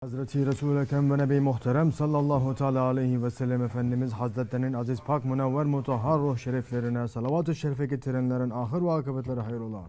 Hazreti Resul-i Ekrem ve Nebi Muhterem sallallahu teala aleyhi ve sellem Efendimiz Hazretlerinin aziz pak münevver mutahhar ruh şeriflerine salavat-ı şerife getirenlerin ahir ve akıbetleri hayrola.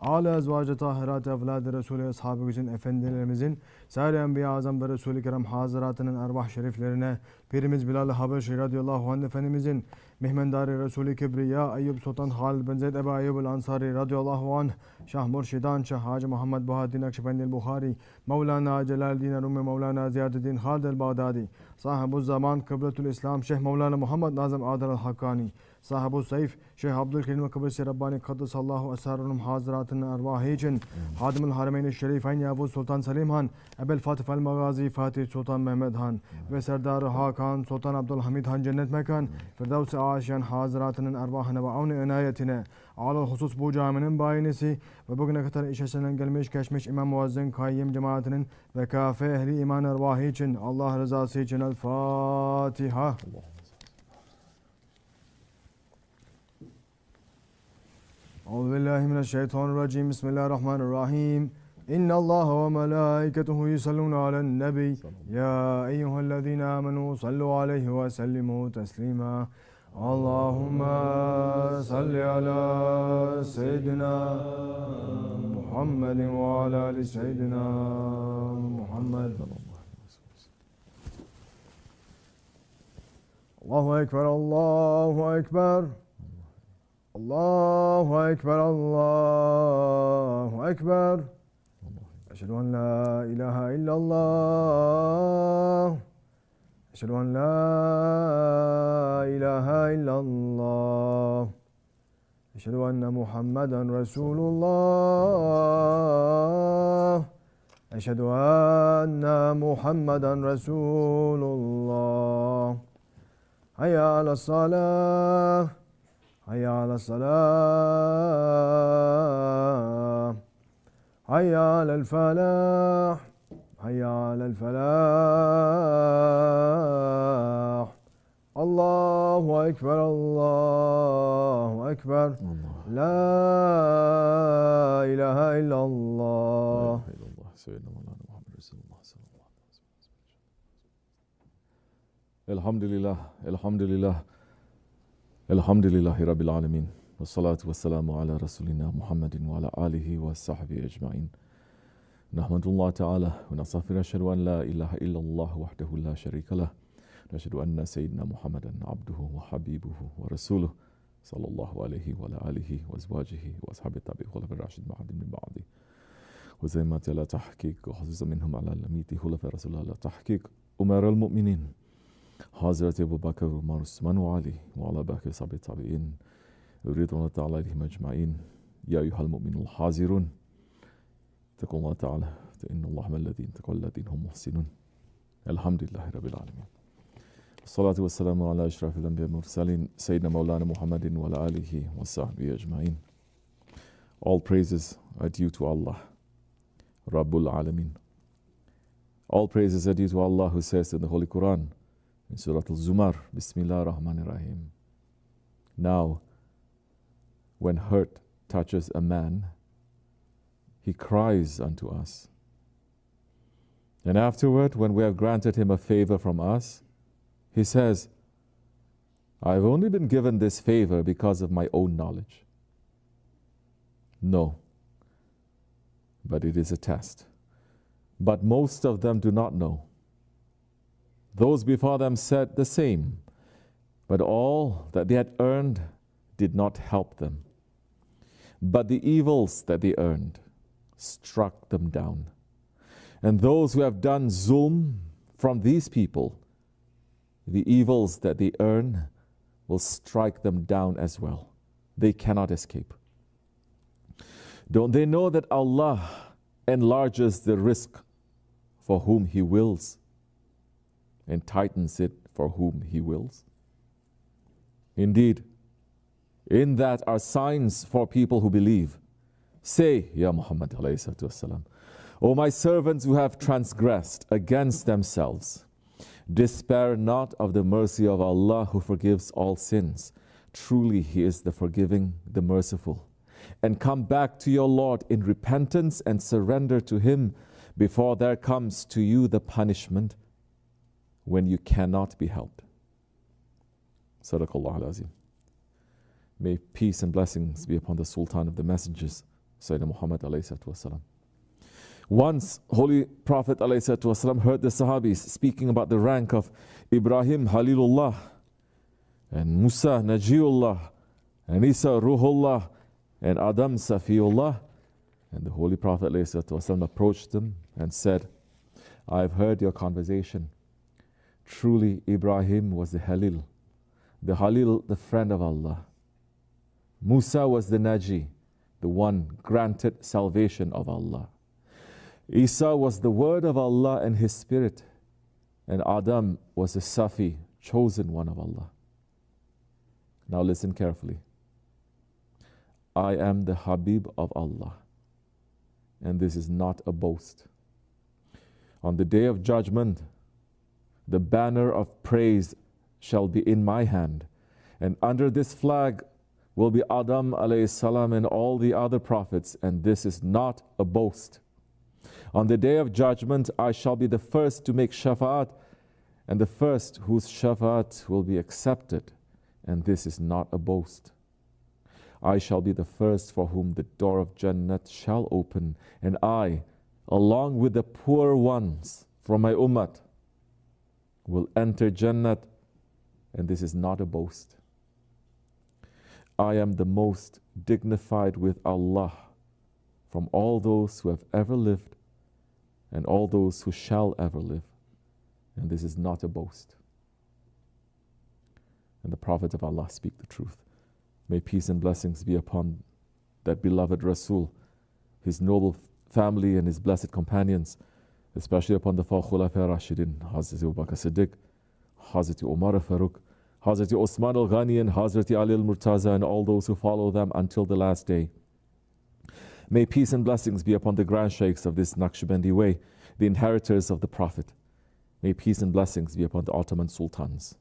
Âle ezvacı tahirat evladı Resulü ashabı güzin efendilerimizin Sâri Enbiya Azam ve Resul-i Kerem haziratının ervah şeriflerine Pirimiz Bilal-i Habeşi radıyallahu anh Efendimizin مهمندار رسول کبریا ایوب سلطان خال بن زید ابا ایوب الانصاری رضی الله عنه شاه مرشدان شاه حاج محمد بهادی نقشبندی البخاری مولانا جلال الدین روم مولانا زیاد الدین خالد البغدادی صاحب الزمان قبلة الاسلام شیخ مولانا محمد ناظم عادل الحقانی Sahibu Sayf Şeyh Abdülkerim ve Kıbrıs Rabbani Kaddesallahu Esrarunum Haziratının ervahı için Hadimul Harameyn-i Şerifayn Yavuz Sultan Selim Han Ebel Fatih el-Magazi Fatih Sultan Mehmet Han ve Serdar Hakan Sultan Abdülhamid Han cennet mekan Firdevs-i Aşiyan Haziratının ervahına ve avni inayetine alal husus bu caminin bayinesi ve bugüne kadar işesinden gelmiş geçmiş İmam Muazzin Kayyim cemaatinin ve kafe ehli iman ervahı için Allah rızası için El Fatiha. أعوذ بالله من الشيطان الرجيم. بسم الله الرحمن الرحيم. إن الله وملائكته يصلون على النبي. يا أيها الذين آمنوا صلوا عليه وسلموا تسليما. اللهم صل على سيدنا محمد وعلى آل سيدنا محمد. الله أكبر الله أكبر. الله أكبر الله أكبر. أشهد أن لا إله إلا الله. أشهد أن لا إله إلا الله. أشهد أن محمدا رسول الله. أشهد أن محمدا رسول الله. هيا على الصلاة. هيا على الصلاة. هيا على الفلاح. هيا على الفلاح. الله أكبر الله أكبر. لا إله إلا الله. سيدنا مولانا محمد رسول الله صلى الله عليه وسلم. الحمد لله الحمد لله. الحمد لله رب العالمين والصلاة والسلام على رسولنا محمد وعلى آله وصحبه أجمعين. نحمد الله تعالى ونستغفر أشهد أن لا إله إلا الله وحده لا شريك له. نشهد أن سيدنا محمدا عبده وحبيبه ورسوله صلى الله عليه وعلى آله وأزواجه وأصحابه التابعين خلفاء الراشدين بعد. من بعده وزيمات على تحقيق وخصوصا منهم على الميت خلفاء رسول الله تحقيق أمراء المؤمنين. حضرة أبو بكر وعمر عثمان وعلي وعلى باقي أصحاب التابعين يريد الله تعالى عليهم أجمعين يا أيها المؤمنون الحاضرون. اتقوا الله تعالى فإن الله مع الذين اتقوا الذين هم محسنون. الحمد لله رب العالمين الصلاة والسلام على أشرف الأنبياء والمرسلين سيدنا مولانا محمد وعلى آله وصحبه أجمعين All praises are due to Allah Rabbul Alameen. All praises are due to Allah who says in the Holy Quran in Surah Al-Zumar Bismillah ar-Rahman ar-Rahim Now when hurt touches a man he cries unto us and afterward when we have granted him a favor from us he says, I've only been given this favor because of my own knowledge. No, but it is a test. But most of them do not know. Those before them said the same, but all that they had earned did not help them. But the evils that they earned struck them down. And those who have done zulm from these people, the evils that they earn will strike them down as well. They cannot escape. Don't they know that Allah enlarges the risk for whom He wills and tightens it for whom He wills? Indeed, in that are signs for people who believe. Say, Ya Muhammad, والسلام, O my servants who have transgressed against themselves, Despair not of the mercy of Allah who forgives all sins. Truly, He is the forgiving, the merciful. And come back to your Lord in repentance and surrender to Him before there comes to you the punishment when you cannot be helped. Sadaqallah al-Azim. May peace and blessings be upon the Sultan of the Messengers, Sayyidina Muhammad wasalam. Once, Holy Prophet wasalam, heard the Sahabis speaking about the rank of Ibrahim Halilullah and Musa Najiullah and Isa Ruhullah and Adam Safiullah. And the Holy Prophet ﷺ approached them and said, I've heard your conversation. Truly, Ibrahim was the Halil, the Halil, the friend of Allah. Musa was the Naji, the one granted salvation of Allah. Isa was the word of Allah and his spirit, and Adam was the Safi, chosen one of Allah. Now listen carefully. I am the Habib of Allah, and this is not a boast. On the day of judgment, the banner of praise shall be in my hand, and under this flag will be Adam salam and all the other prophets, and this is not a boast. On the day of judgment, I shall be the first to make shafa'at, and the first whose shafa'at will be accepted, and this is not a boast. I shall be the first for whom the door of Jannat shall open, and I, along with the poor ones from my ummah, will enter Jannat, and this is not a boast. I am the most dignified with Allah from all those who have ever lived and all those who shall ever live. And this is not a boast. And the Prophet of Allah speak the truth. May peace and blessings be upon that beloved Rasul, his noble family and his blessed companions, especially upon the four Khulafa Rashidin, Hazrat Abu Bakr Siddiq, Hazrat Umar Farooq, Hazrat Osman al Ghani and Hazrat Ali al Murtaza and all those who follow them until the last day. May peace and blessings be upon the grand sheikhs of this Naqshbandi way, the inheritors of the Prophet. May peace and blessings be upon the Ottoman sultans,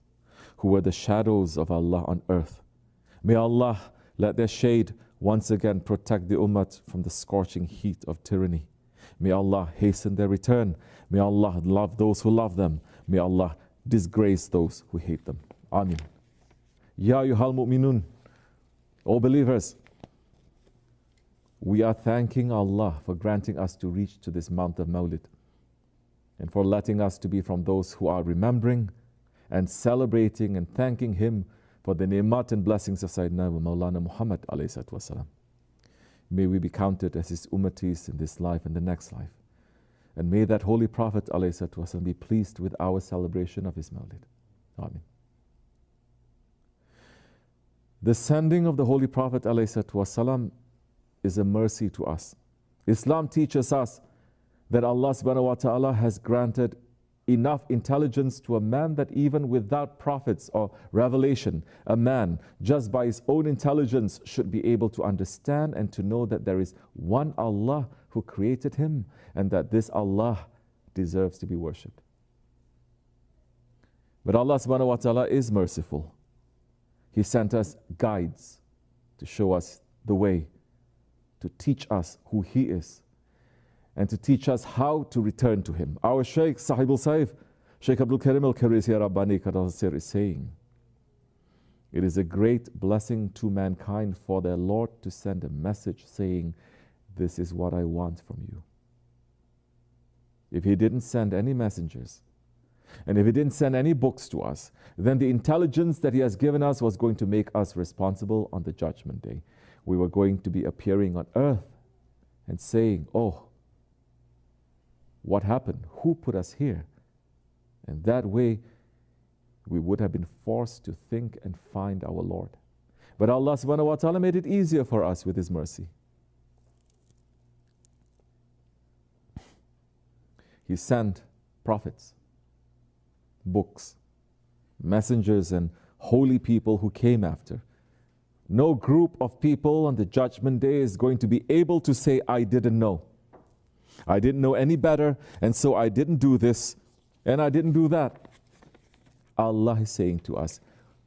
who were the shadows of Allah on earth. May Allah let their shade once again protect the Ummah from the scorching heat of tyranny. May Allah hasten their return. May Allah love those who love them. May Allah disgrace those who hate them. Amin. Ya yuhal mu'minun. O believers, we are thanking Allah for granting us to reach to this month of Mawlid and for letting us to be from those who are remembering and celebrating and thanking Him for the ni'mat and blessings of Sayyidina Mawlana Muhammad wasalam. May we be counted as His ummatis in this life and the next life. And may that Holy Prophet wasalam, be pleased with our celebration of his Mawlid. Amen. The sending of the Holy Prophet wasalam, is a mercy to us. Islam teaches us that Allah subhanahu wa ta'ala has granted enough intelligence to a man that even without prophets or revelation, a man just by his own intelligence should be able to understand and to know that there is one Allah who created him and that this Allah deserves to be worshipped. But Allah subhanahu wa ta'ala is merciful. He sent us guides to show us the way to teach us who He is and to teach us how to return to Him. Our Shaykh Sahibul Saif, Shaykh Abdul Karim al Kibrisi Rabbani Kadasir is saying, It is a great blessing to mankind for their Lord to send a message saying, This is what I want from you. If He didn't send any messengers, and if He didn't send any books to us, then the intelligence that He has given us was going to make us responsible on the judgment day we were going to be appearing on earth and saying, Oh, what happened? Who put us here? And that way, we would have been forced to think and find our Lord. But Allah subhanahu wa ta'ala made it easier for us with His mercy. He sent prophets, books, messengers, and holy people who came after. No group of people on the judgment day is going to be able to say, I didn't know. I didn't know any better, and so I didn't do this, and I didn't do that. Allah is saying to us,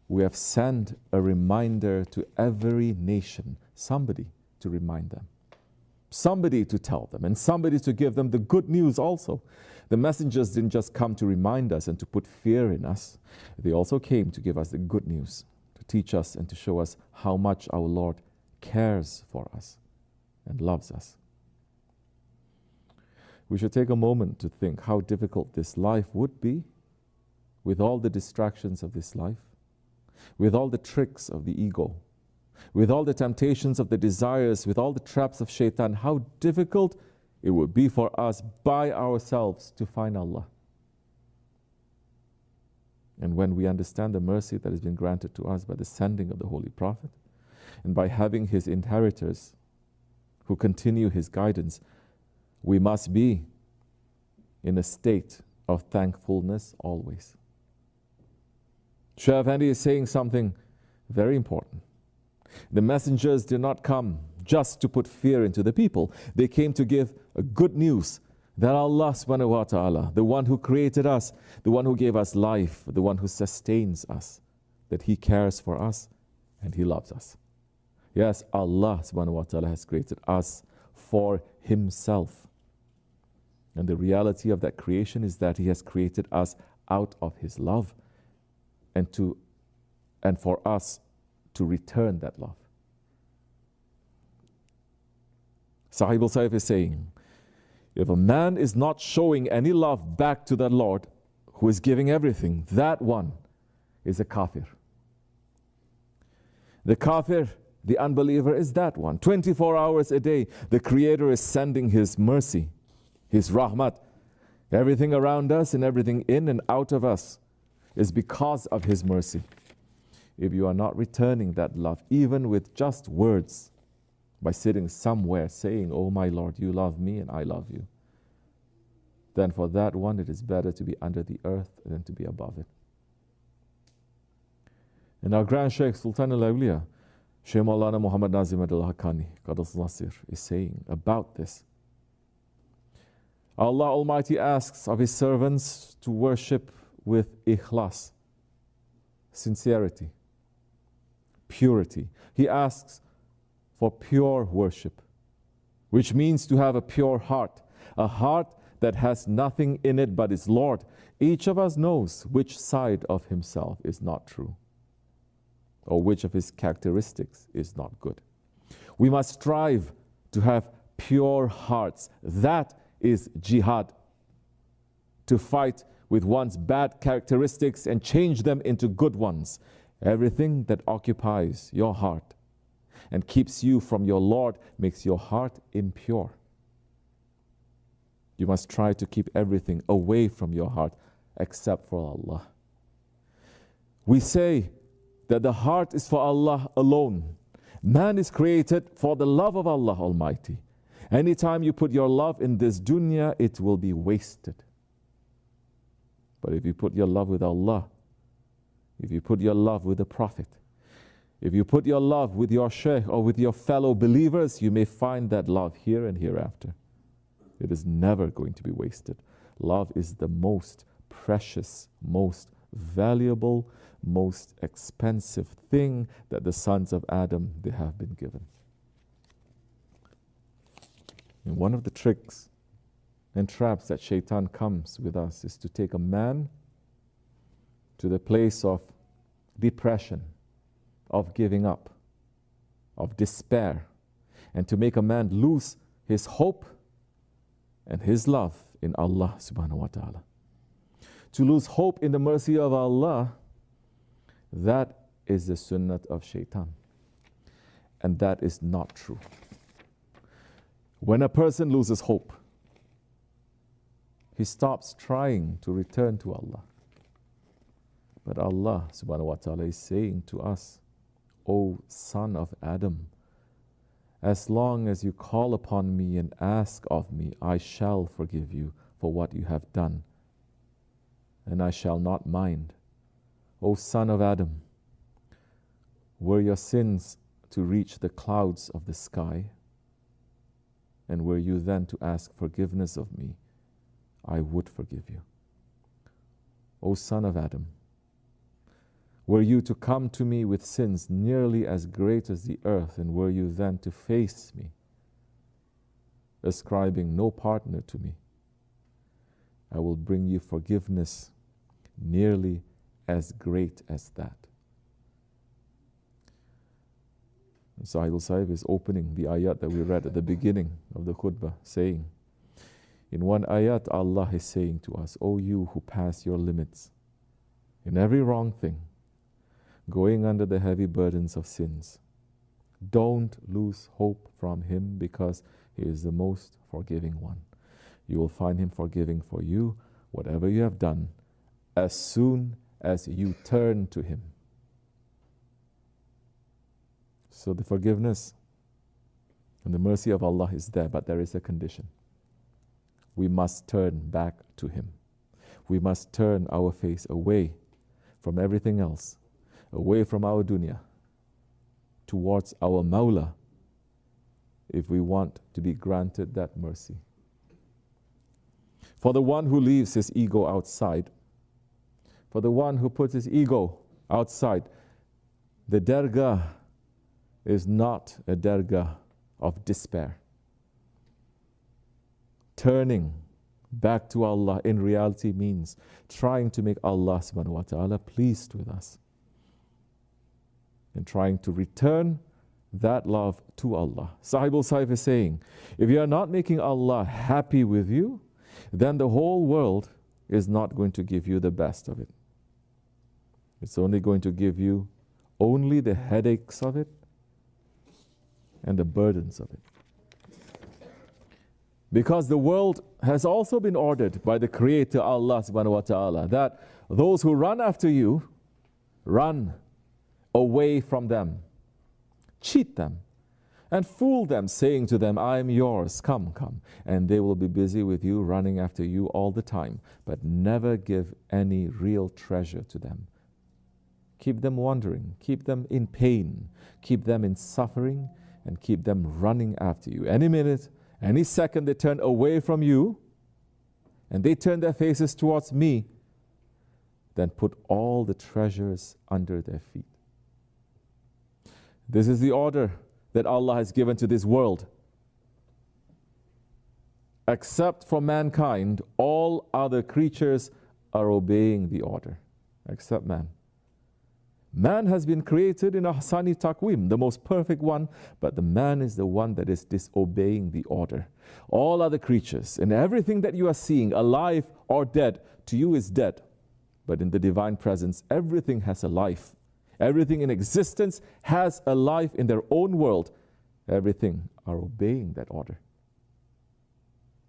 we have sent a reminder to every nation, somebody to remind them. somebody to tell them, and somebody to give them the good news also. The messengers didn't just come to remind us and to put fear in us, they also came to give us the good news, to teach us and to show us how much our Lord cares for us and loves us. We should take a moment to think how difficult this life would be with all the distractions of this life, with all the tricks of the ego, with all the temptations of the desires, with all the traps of shaitan, how difficult it would be for us by ourselves to find Allah. And when we understand the mercy that has been granted to us by the sending of the Holy Prophet and by having his inheritors who continue his guidance, we must be in a state of thankfulness always. Shaykh Effendi is saying something very important. The messengers did not come just to put fear into the people, they came to give good news that Allah subhanahu wa ta'ala, the one who created us, the one who gave us life, the one who sustains us, that He cares for us and He loves us. Yes, Allah subhanahu wa ta'ala has created us for Himself. And the reality of that creation is that He has created us out of His love and to and for us to return that love. Sahib al Saif is saying, if a man is not showing any love back to the Lord who is giving everything, that one is a kafir. The kafir, the unbeliever, is that one. 24 hours a day, the Creator is sending His mercy, His rahmat. Everything around us and everything in and out of us is because of His mercy. If you are not returning that love, even with just words, by sitting somewhere saying, Oh my Lord, you love me and I love you, then for that one it is better to be under the earth than to be above it. And our Grand Sheikh Sultan al Awliya, Shaykh Maulana Muhammad Nazim al Haqqani, Qadas Nasir, is saying about this. Allah Almighty asks of His servants to worship with ikhlas, sincerity, purity. He asks for pure worship, which means to have a pure heart, a heart that has nothing in it but His Lord. Each of us knows which side of himself is not true, or which of his characteristics is not good. We must strive to have pure hearts. That is jihad. To fight with one's bad characteristics and change them into good ones. Everything that occupies your heart and keeps you from your Lord makes your heart impure. You must try to keep everything away from your heart except for Allah. We say that the heart is for Allah alone. Man is created for the love of Allah Almighty. Anytime you put your love in this dunya, it will be wasted. But if you put your love with Allah, if you put your love with the Prophet, if you put your love with your Shaykh or with your fellow believers, you may find that love here and hereafter. It is never going to be wasted. Love is the most precious, most valuable, most expensive thing that the sons of Adam they have been given. And one of the tricks and traps that shaitan comes with us is to take a man to the place of depression, of giving up, of despair, and to make a man lose his hope and his love in Allah subhanahu wa ta'ala. To lose hope in the mercy of Allah, that is the sunnat of shaitan. And that is not true. When a person loses hope, he stops trying to return to Allah. But Allah subhanahu wa ta'ala is saying to us, O son of Adam, as long as you call upon me and ask of me, I shall forgive you for what you have done, and I shall not mind. O son of Adam, were your sins to reach the clouds of the sky, and were you then to ask forgiveness of me, I would forgive you. O son of Adam, were you to come to me with sins nearly as great as the earth, and were you then to face me ascribing no partner to me. I will bring you forgiveness nearly as great as that. Sahil Sahib is opening the ayat that we read at the beginning of the khutbah, saying, In one ayat, Allah is saying to us, O you who pass your limits in every wrong thing, going under the heavy burdens of sins, don't lose hope from Him because He is the most forgiving one. You will find Him forgiving for you whatever you have done as soon as you turn to Him. So the forgiveness and the mercy of Allah is there, but there is a condition. We must turn back to Him. We must turn our face away from everything else, away from our dunya, towards our Mawla, if we want to be granted that mercy. For the one who leaves his ego outside, for the one who puts his ego outside, the dargah is not a dargah of despair. Turning back to Allah in reality means trying to make Allah subhanahu wa ta'ala pleased with us. And trying to return that love to Allah. Sahib al is saying, if you are not making Allah happy with you, then the whole world is not going to give you the best of it. It's only going to give you only the headaches of it and the burdens of it. Because the world has also been ordered by the Creator Allah subhanahu wa ta'ala that those who run after you run away from them, cheat them, and fool them, saying to them, I am yours, come, come. And they will be busy with you, running after you all the time, but never give any real treasure to them. Keep them wandering, keep them in pain, keep them in suffering, and keep them running after you. Any minute, any second they turn away from you and they turn their faces towards me, then put all the treasures under their feet. This is the order that Allah has given to this world. Except for mankind, all other creatures are obeying the order, except man. Man has been created in a Ahsani Takwim, the most perfect one, but the man is the one that is disobeying the order. All other creatures and everything that you are seeing, alive or dead, to you is dead. But in the divine presence, everything has a life. Everything in existence has a life in their own world. Everything are obeying that order.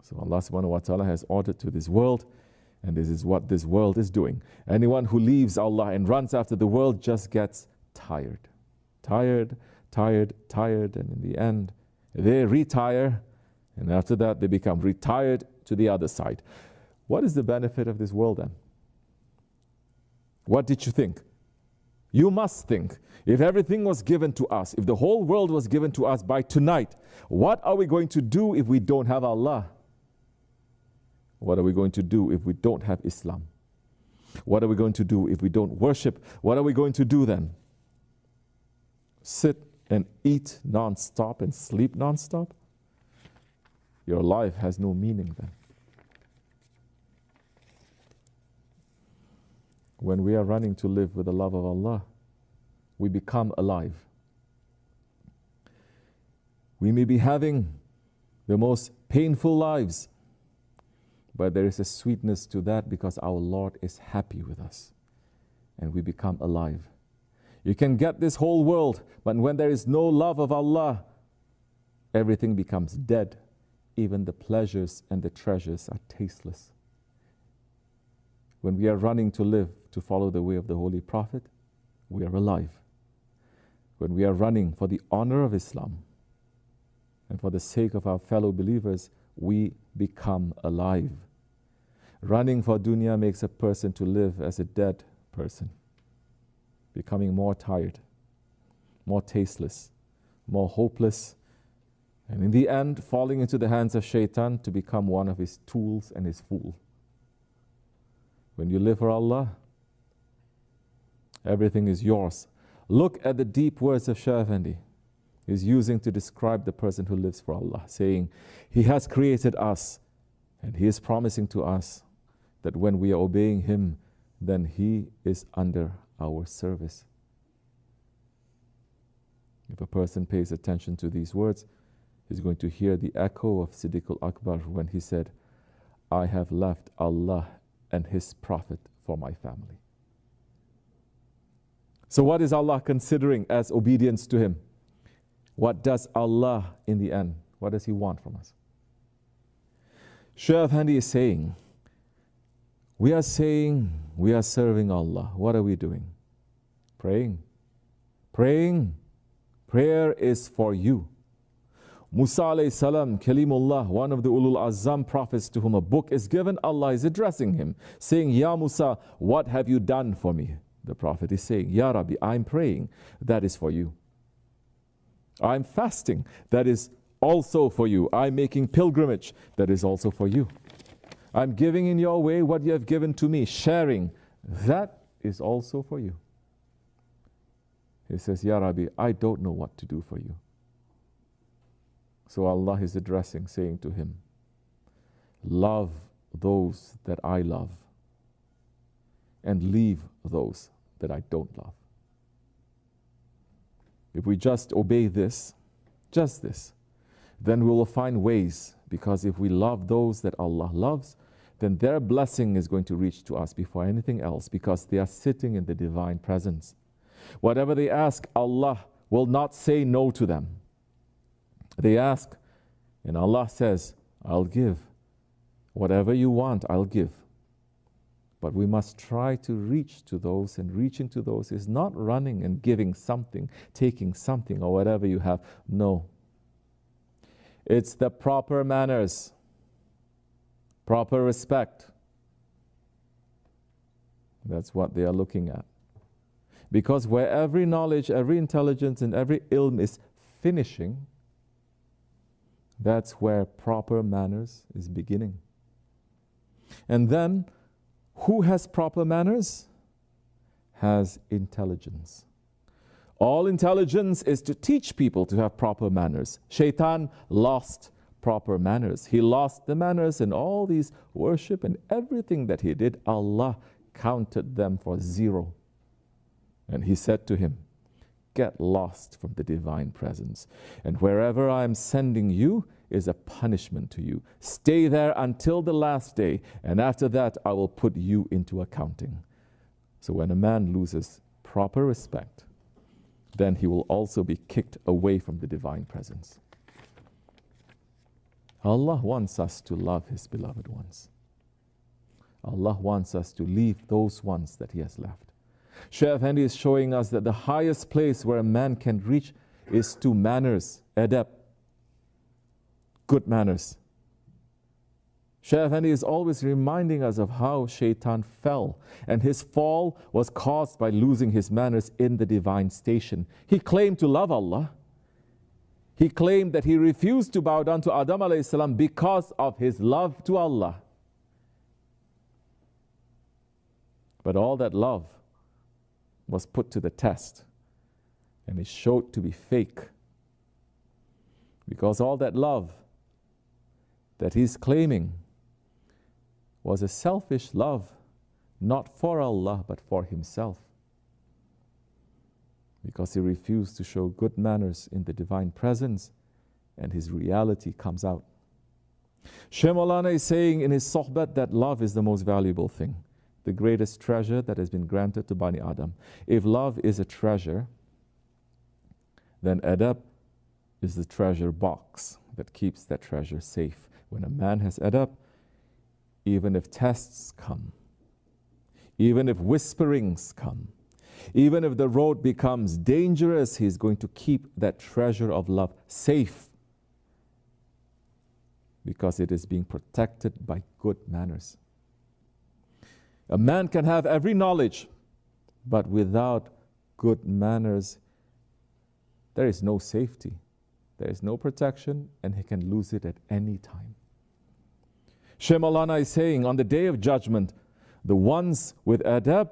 So Allah subhanahu wa ta'ala has ordered to this world and this is what this world is doing. Anyone who leaves Allah and runs after the world just gets tired. Tired, tired, tired, and in the end, they retire, and after that, they become retired to the other side. What is the benefit of this world then? What did you think? You must think if everything was given to us, if the whole world was given to us by tonight, what are we going to do if we don't have Allah? What are we going to do if we don't have Islam? What are we going to do if we don't worship? What are we going to do then? Sit and eat non-stop and sleep non-stop? Your life has no meaning then. When we are running to live with the love of Allah, we become alive. We may be having the most painful lives, but there is a sweetness to that because our Lord is happy with us and we become alive. You can get this whole world, but when there is no love of Allah, everything becomes dead. Even the pleasures and the treasures are tasteless. When we are running to live to follow the way of the Holy Prophet, we are alive. When we are running for the honor of Islam and for the sake of our fellow believers, we become alive. Running for dunya makes a person to live as a dead person, becoming more tired, more tasteless, more hopeless, and in the end, falling into the hands of shaitan to become one of his tools and his fool. When you live for Allah, everything is yours. Look at the deep words of Shaykh Effendi. He's using to describe the person who lives for Allah, saying, He has created us, and He is promising to us that when we are obeying Him, then He is under our service. If a person pays attention to these words, he's going to hear the echo of Siddiq al Akbar when he said, I have left Allah and His Prophet for my family. So, what is Allah considering as obedience to Him? What does Allah in the end, what does He want from us? Handi is saying, we are saying we are serving Allah. What are we doing? Praying. Praying. Prayer is for you. Musa alayhi salam, Kalimullah, one of the Ulul Azam prophets to whom a book is given, Allah is addressing him, saying, Ya Musa, what have you done for me? The Prophet is saying, Ya Rabbi, I'm praying. That is for you. I'm fasting. That is also for you. I'm making pilgrimage. That is also for you. I'm giving in your way what you have given to me, sharing. That is also for you. He says, Ya Rabbi, I don't know what to do for you. So Allah is addressing, saying to him, Love those that I love and leave those that I don't love. If we just obey this, just this, then we will find ways because if we love those that Allah loves, then their blessing is going to reach to us before anything else because they are sitting in the divine presence. Whatever they ask, Allah will not say no to them. They ask, and Allah says, I'll give. Whatever you want, I'll give. But we must try to reach to those, and reaching to those is not running and giving something, taking something, or whatever you have. No. It's the proper manners, proper respect. That's what they are looking at. Because where every knowledge, every intelligence, and every ilm is finishing, that's where proper manners is beginning. And then who has proper manners? Has intelligence. All intelligence is to teach people to have proper manners. Shaitan lost proper manners. He lost the manners in all these worship and everything that he did. Allah counted them for zero. And he said to him, Get lost from the divine presence. And wherever I am sending you, is a punishment to you. Stay there until the last day, and after that, I will put you into accounting. So when a man loses proper respect, then he will also be kicked away from the divine presence. Allah wants us to love His beloved ones. Allah wants us to leave those ones that He has left. Shaykh Effendi is showing us that the highest place where a man can reach is to manners, adab, good manners. Shaykh Effendi is always reminding us of how Shaitan fell, and his fall was caused by losing his manners in the divine station. He claimed to love Allah. He claimed that he refused to bow down to Adam salam because of his love to Allah. But all that love was put to the test, and it showed to be fake. Because all that love that he's claiming was a selfish love, not for Allah, but for himself. Because he refused to show good manners in the divine presence, and his reality comes out. Shemolana is saying in his sohbat that love is the most valuable thing, the greatest treasure that has been granted to Bani Adam. If love is a treasure, then adab is the treasure box that keeps that treasure safe. When a man has adab, even if tests come, even if whisperings come, even if the road becomes dangerous, he's going to keep that treasure of love safe because it is being protected by good manners. A man can have every knowledge, but without good manners, there is no safety. There is no protection, and he can lose it at any time. Shemalana is saying on the day of judgment, the ones with adab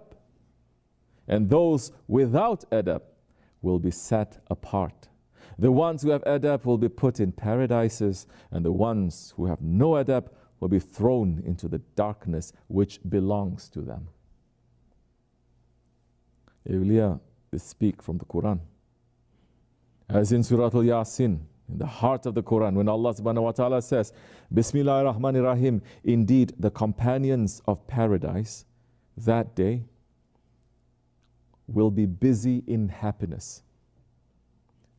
and those without adab will be set apart. The ones who have adab will be put in paradises, and the ones who have no adab will be thrown into the darkness which belongs to them. Awliya, speak from the Quran. As in Surah Al Yasin, in the heart of the Quran, when Allah subhanahu wa ta'ala says, Bismillah ar-Rahman rahim indeed the companions of paradise that day will be busy in happiness.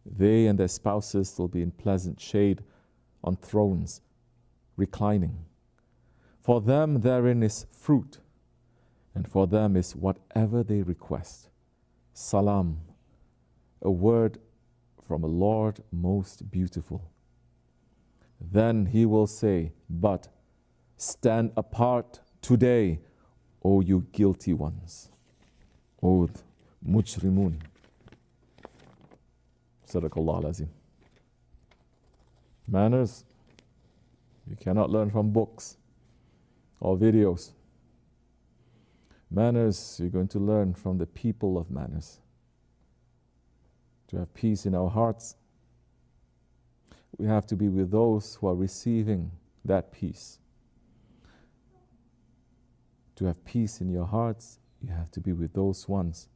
They and their spouses will be in pleasant shade on thrones, reclining. For them therein is fruit, and for them is whatever they request. Salam, a word from a Lord most beautiful. Then he will say, But stand apart today, O you guilty ones. Mujrimun. Sadaqallah lazim. Manners, you cannot learn from books or videos. Manners, you're going to learn from the people of manners. To have peace in our hearts, we have to be with those who are receiving that peace. To have peace in your hearts, you have to be with those ones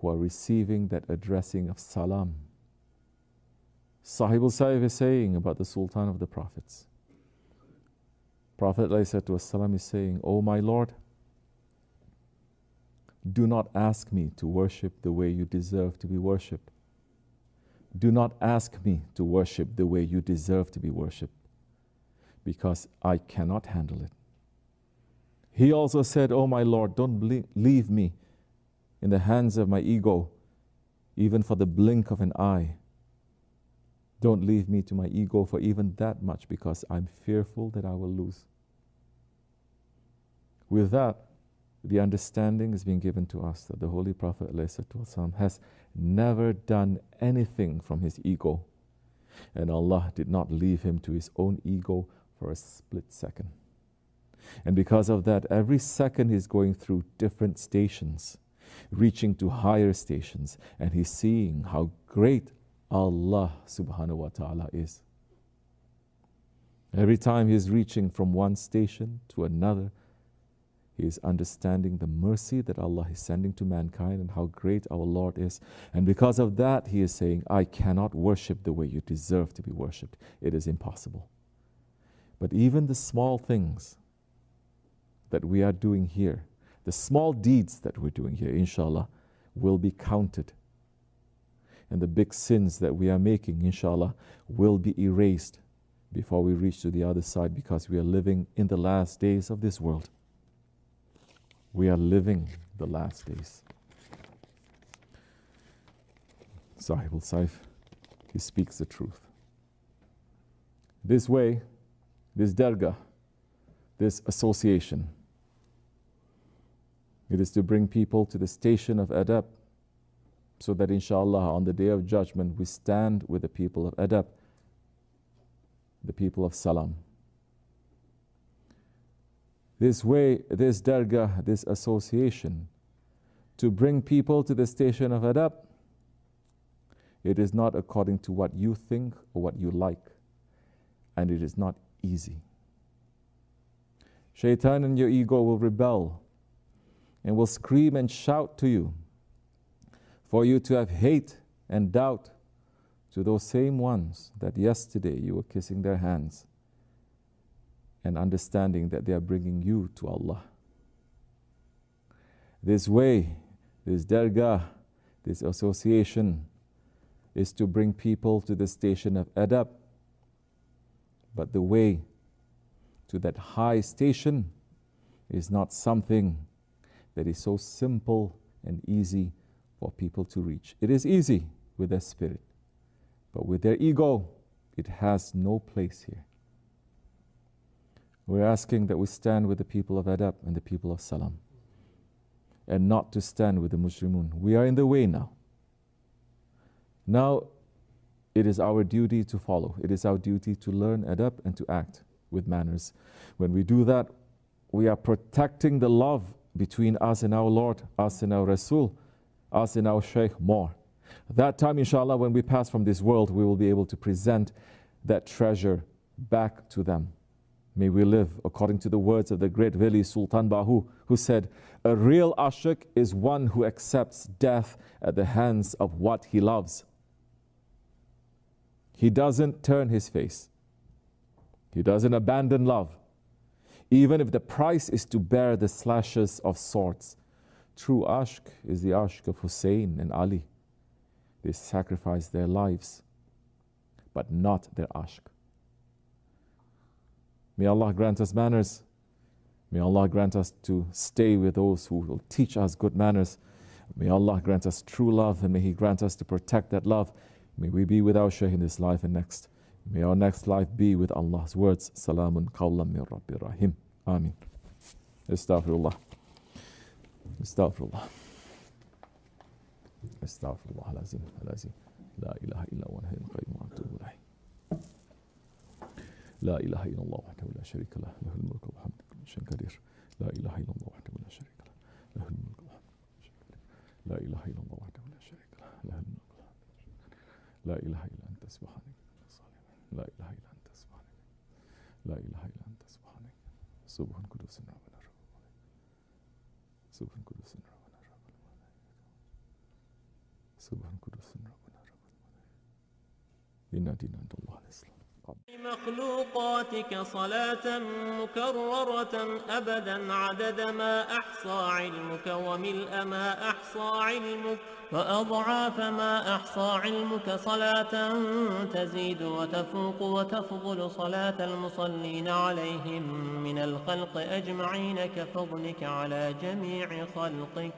who are receiving that addressing of salam. Sahib al is saying about the Sultan of the Prophets. Prophet ﷺ is saying, O my Lord, do not ask me to worship the way you deserve to be worshipped. Do not ask me to worship the way you deserve to be worshipped, because I cannot handle it. He also said, Oh my Lord, don't leave me in the hands of my ego, even for the blink of an eye. Don't leave me to my ego for even that much because I'm fearful that I will lose. With that, the understanding is being given to us that the Holy Prophet has never done anything from his ego, and Allah did not leave him to his own ego for a split second. And because of that, every second he's going through different stations, reaching to higher stations, and he's seeing how great Allah subhanahu wa ta'ala is. Every time he's reaching from one station to another, he is understanding the mercy that Allah is sending to mankind and how great our Lord is. And because of that, he is saying, I cannot worship the way you deserve to be worshipped. It is impossible. But even the small things that we are doing here, the small deeds that we're doing here, inshallah, will be counted and the big sins that we are making, inshallah, will be erased before we reach to the other side because we are living in the last days of this world. We are living the last days. Sahib al Saif, he speaks the truth. This way, this dargah, this association, it is to bring people to the station of adab so that inshallah on the day of judgment we stand with the people of adab, the people of salam. This way, this dargah, this association, to bring people to the station of adab, it is not according to what you think or what you like, and it is not easy. Shaitan and your ego will rebel and will scream and shout to you for you to have hate and doubt to those same ones that yesterday you were kissing their hands and understanding that they are bringing you to Allah. This way, this dargah, this association is to bring people to the station of adab. But the way to that high station is not something that is so simple and easy for people to reach. It is easy with their spirit, but with their ego, it has no place here. We're asking that we stand with the people of Adab and the people of Salam, and not to stand with the Mujrimun. We are in the way now. Now, it is our duty to follow. It is our duty to learn Adab and to act with manners. When we do that, we are protecting the love between us and our Lord, us and our Rasul, us and our Shaykh more. That time, inshallah, when we pass from this world, we will be able to present that treasure back to them. May we live according to the words of the great Veli Sultan Bahu, who said, A real ashik is one who accepts death at the hands of what he loves. He doesn't turn his face, he doesn't abandon love, even if the price is to bear the slashes of swords. True ashk is the ashk of Hussein and Ali. They sacrificed their lives, but not their ashk. May Allah grant us manners. May Allah grant us to stay with those who will teach us good manners. May Allah grant us true love and may He grant us to protect that love. May we be with our Shaykh in this life and next. May our next life be with Allah's words. Salamun qawlam min Rabbi Rahim. Amin. Astaghfirullah. Astaghfirullah. Astaghfirullah al-azim. Al-azim. La ilaha illa wa qayyum wa atubu ilayh. لا إله إلا الله وحده لا شريك له له الملك والحمد كل شيء قدير لا إله إلا الله وحده لا شريك له له الملك والحمد كل شيء قدير لا إله إلا الله وحده لا شريك له له الملك والحمد لا إله إلا أنت سبحانك لا إله إلا أنت سبحانك لا إله إلا أنت سبحانك سبحان قدوس ربنا رب سبحان قدوس ربنا رب سبحان قدوس ربنا رب دين عند الله الإسلام. مخلوقاتك صلاة مكررة أبدا عدد ما أحصى علمك وملء ما أحصى علمك وأضعاف ما أحصى علمك صلاة تزيد وتفوق وتفضل صلاة المصلين عليهم من الخلق أجمعين كفضلك على جميع خلقك.